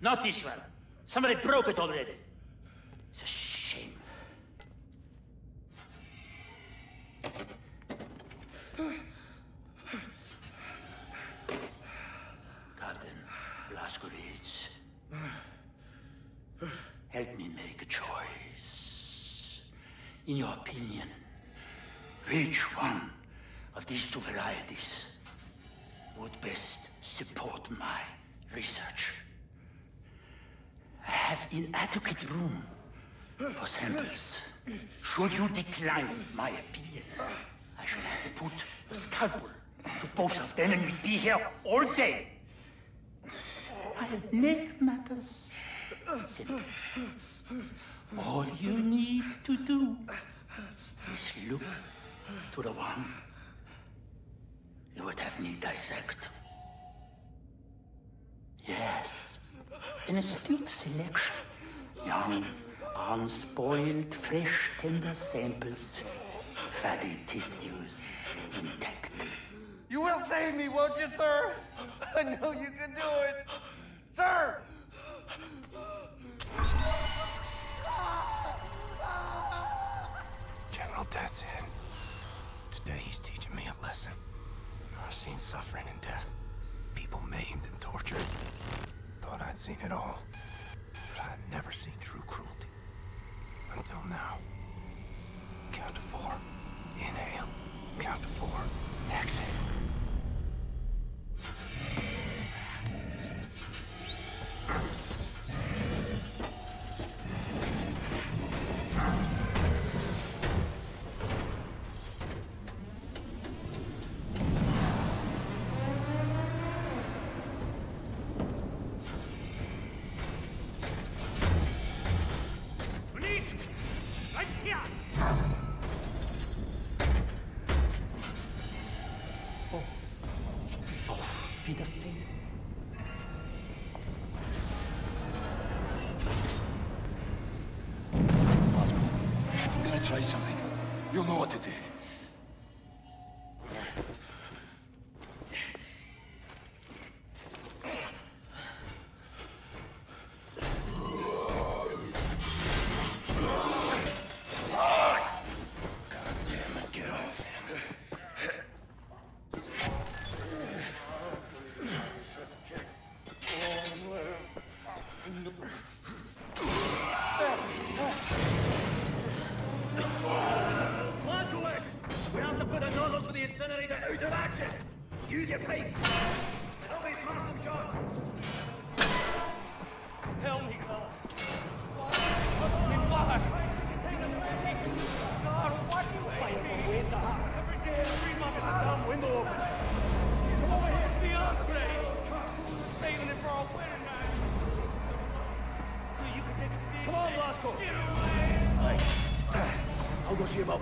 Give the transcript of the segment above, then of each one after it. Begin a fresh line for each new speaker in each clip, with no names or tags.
Not this one. Somebody broke it already. It's a inadequate room for samples. Should you decline my appeal, I shall have to put the scalpel to both of them and we'll be here all day. I'll make matters simple. All you need to do is look to the one you would have me dissect. Yes, an astute selection. Young, unspoiled, fresh, tender samples. Fatty tissues intact.
You will save me, won't you, sir? I know you can do it. Sir!
General Death's Head. Today he's teaching me a lesson. I've seen suffering and death. People maimed and tortured. Thought I'd seen it all. But I'd never seen true cruelty. Until now. Count to four. Inhale. Count to four. Exhale.
Try something. You'll know what to do.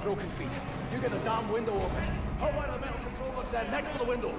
Broken feet. You get the damn window open. Oh, I'll wire the metal controllers there next to the window.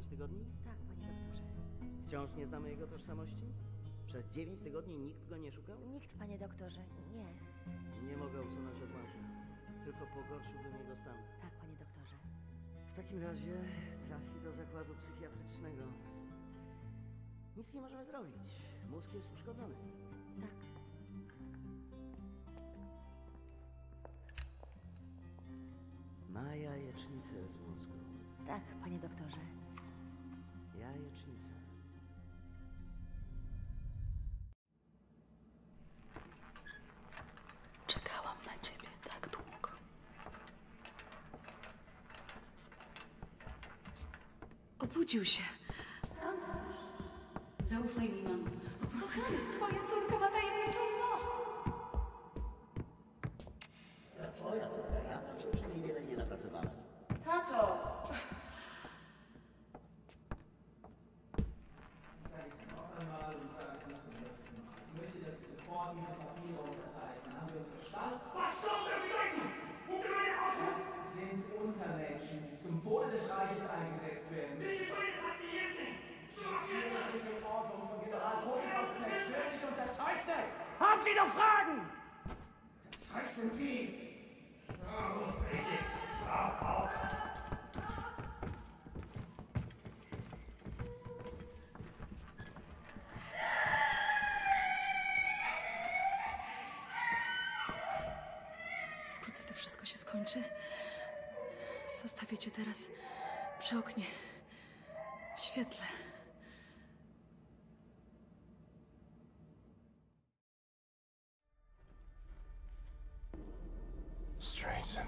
9 tygodni?
Tak, panie doktorze.
Wciąż nie znamy jego tożsamości? Przez 9 tygodni nikt go nie szukał?
Nikt, panie doktorze, nie.
Nie mogę usunąć odłamka. Tylko pogorszyłbym jego stan.
Tak, panie doktorze.
W takim razie trafi do zakładu psychiatrycznego. Nic nie możemy zrobić. Mózg jest uszkodzony.
Tak.
Ma jajecznicę z mózgu.
Tak, panie doktorze.
Jajecznicę.
Czekałam na ciebie tak długo. Obudził się. Zaufaj mi, mamo. Po prostu
Twoja córka
Sie noch Fragen? Unterzeichnen Sie!
Wkrótce to wszystko się skończy. Zostawię cię teraz przy oknie. W świetle.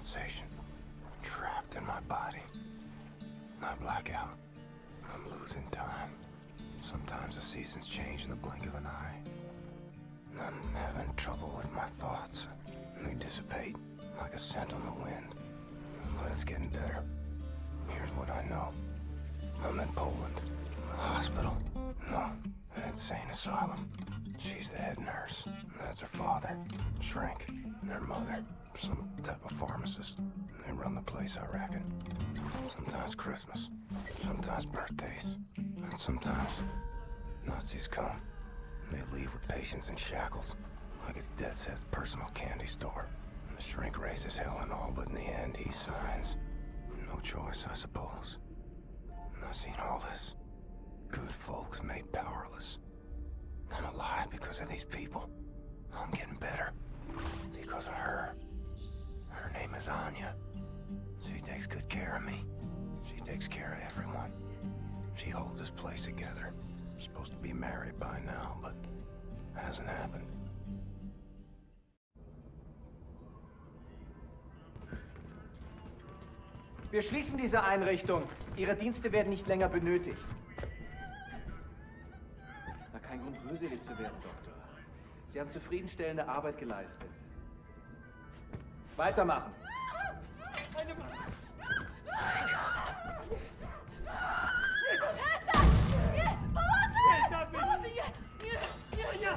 Sensation. Trapped in my body. I black out. I'm losing time. Sometimes the seasons change in the blink of an eye. And I'm having trouble with my thoughts. They dissipate like a scent on the wind. But it's getting better. Here's what I know. I'm in Poland. A hospital. No, an insane asylum. She's the head nurse. That's her father. Shrink. And her mother. Some type of pharmacist. They run the place, I reckon. Sometimes Christmas. Sometimes birthdays. And sometimes Nazis come. They leave with patients in shackles. Like it's Death's Head's personal candy store. And the shrink raises hell and all, but in the end, he signs. No choice, I suppose. And I've seen all this. Good folks made powerless. I'm alive because of these people. I'm getting better. Because of her. Her name is Anya. She takes good care of me. She takes care of everyone. She holds this place together. Supposed to be married by now, but hasn't happened.
Wir schließen diese Einrichtung. Ihre Dienste werden nicht länger benötigt. Na, kein Grund, rührselig zu werden, Doktor. Sie haben zufriedenstellende Arbeit geleistet. Weitermachen.
Przestań! Nie! Pomocy! Pomocy! Nie! Nie! Nie! Nie!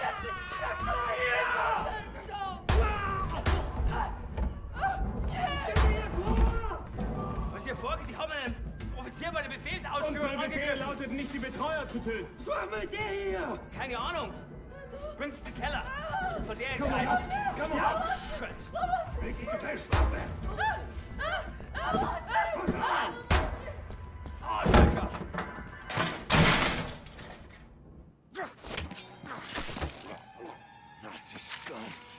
Jesteś!
Was hier vorgeht, die haben einen Offizier bei der Befehlsausführung
Unser Befehl
angegriffen.
lautet nicht, die Betreuer zu töten.
Was machen wir mit der hier? Keine Ahnung. Bringt sie zum Keller. Von der entscheiden.
Komm
Ja. Oh, danke.
Nazi scum.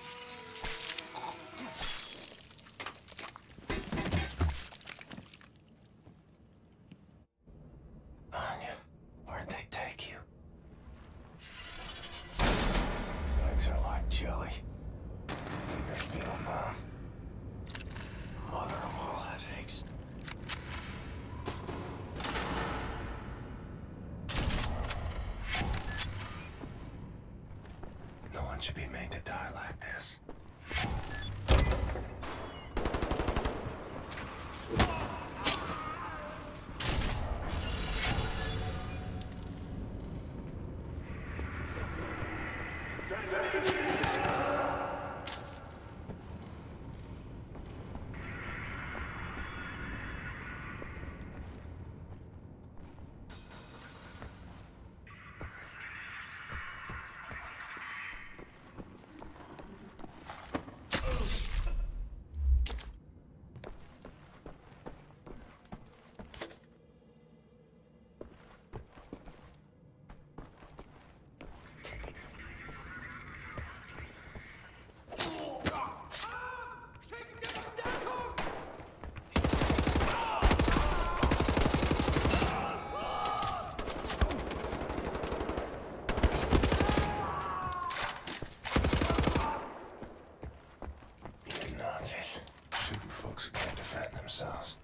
consequences. Shooting folks who can't defend themselves.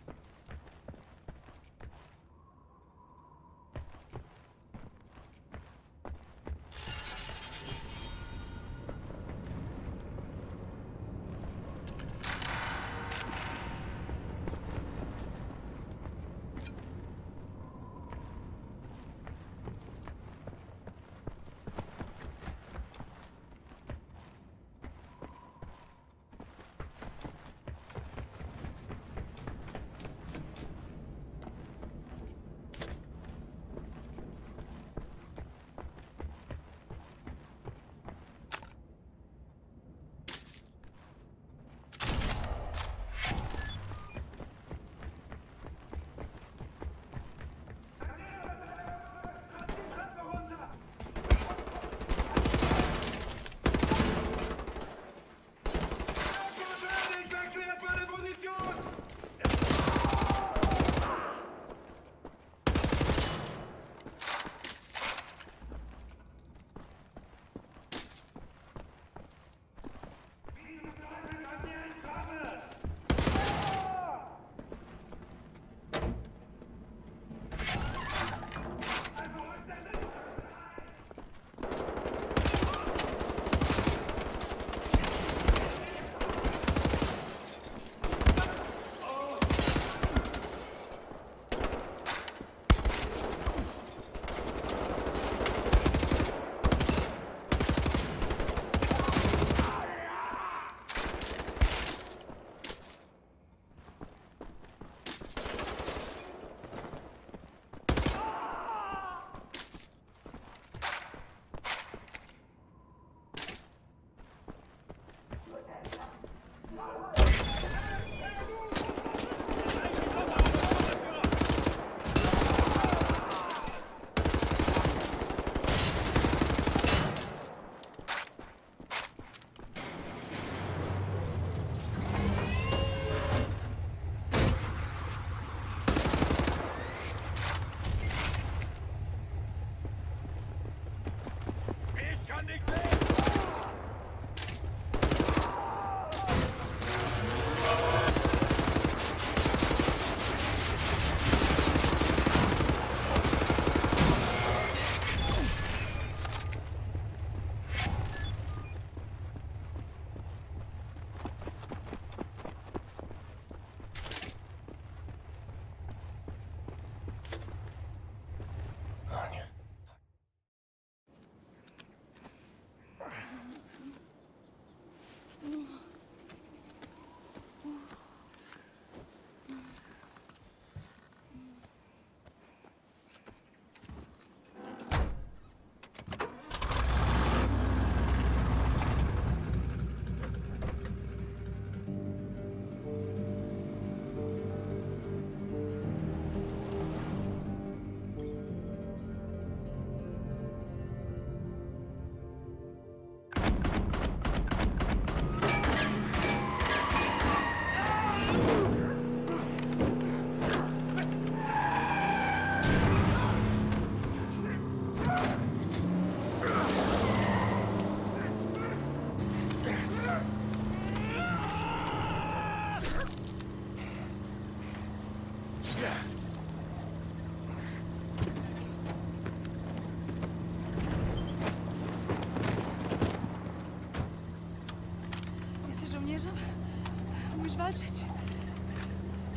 Walczyć?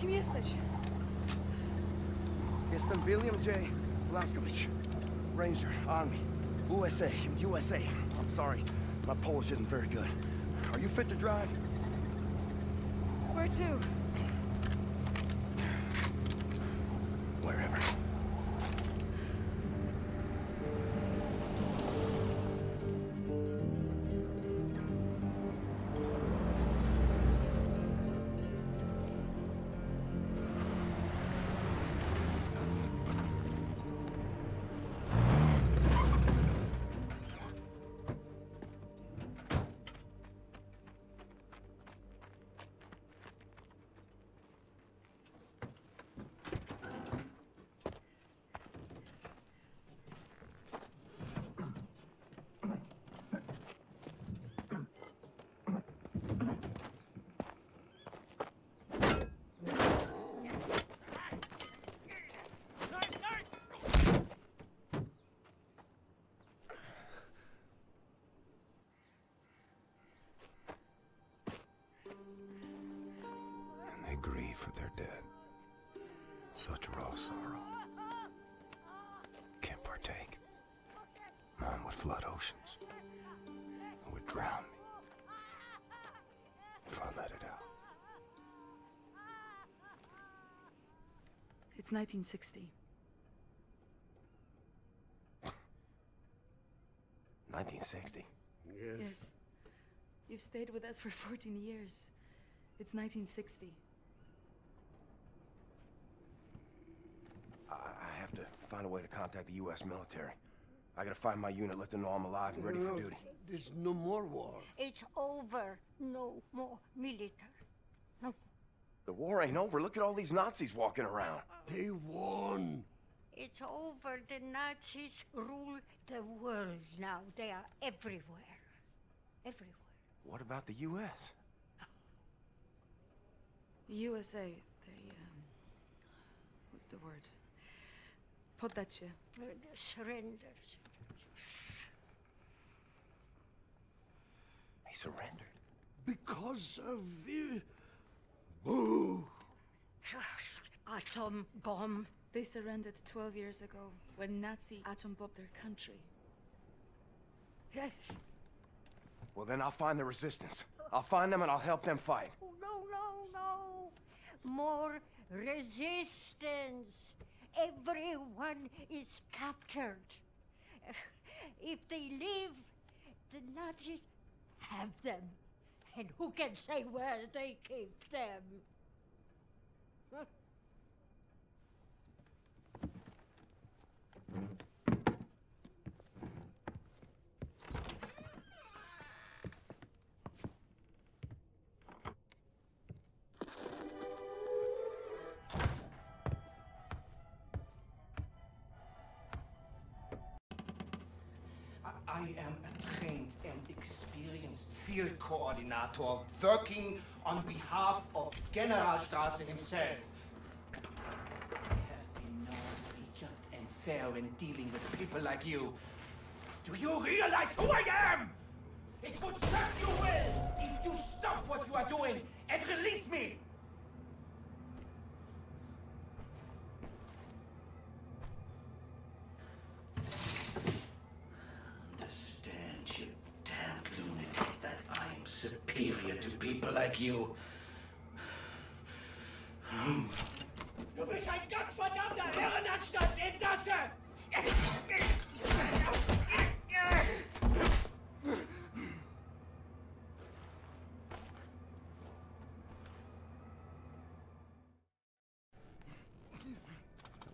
Kim jesteś?
Jestem William J. Blazkowicz. Ranger, Army. USA, USA. I'm sorry, my Polish isn't very good. Are you fit to drive?
Where to?
Grieve for their dead. Such raw sorrow. Can't partake. Mine would flood oceans. It would drown me. If I let it out.
It's 1960.
1960.
Yes. You've stayed with us for 14 years. It's 1960.
I, I have to find a way to contact the U.S. military. I gotta find my unit, let them know I'm alive and ready for duty.
There's no more war.
It's over. No more military. No.
The war ain't over. Look at all these Nazis walking around.
They won.
It's over. The Nazis rule the world now. They are everywhere. Everywhere.
What about the U.S.?
USA, they, um. What's the word? Poddacie.
Uh, surrenders.
He surrendered.
Because of you. Boo!
Atom bomb.
They surrendered 12 years ago when Nazi atom bombed their country.
Yes.
Well, then I'll find the resistance. I'll find them and I'll help them fight.
Oh, no, no, no. More resistance. Everyone is captured. If they leave, the Nazis have them. And who can say where they keep them?
I coordinator working on behalf of General Strasse himself. I have been known to be just and fair in dealing with people like you. Do you realize who I am? It would serve you well if you stop what you are doing and release me! Understand, you damned lunatic, that I am superior to people like you. Du bist ein gottverdammter Irrenanstaltsinsasse!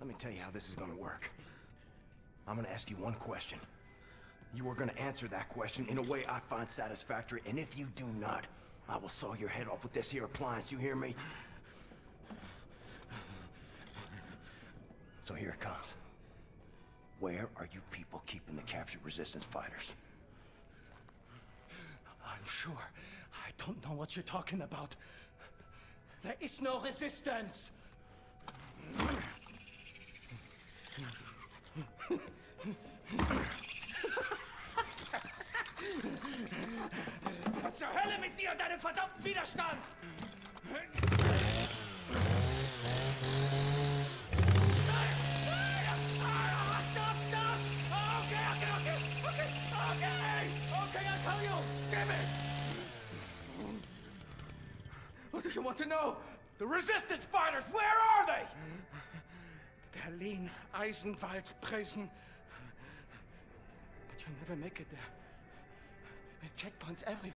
Let me tell you how this is gonna work. I'm gonna ask you one question. You are gonna answer that question in a way I find satisfactory, and if you do not, I will saw your head off with this here appliance, you hear me? So here it comes. Where are you people keeping the captured resistance fighters?
I'm sure. I don't know what you're talking about. There is no resistance. Want to know? The resistance fighters, where are they? Berlin, Eisenwald, Prison. But you'll never make it there. Checkpoints everywhere.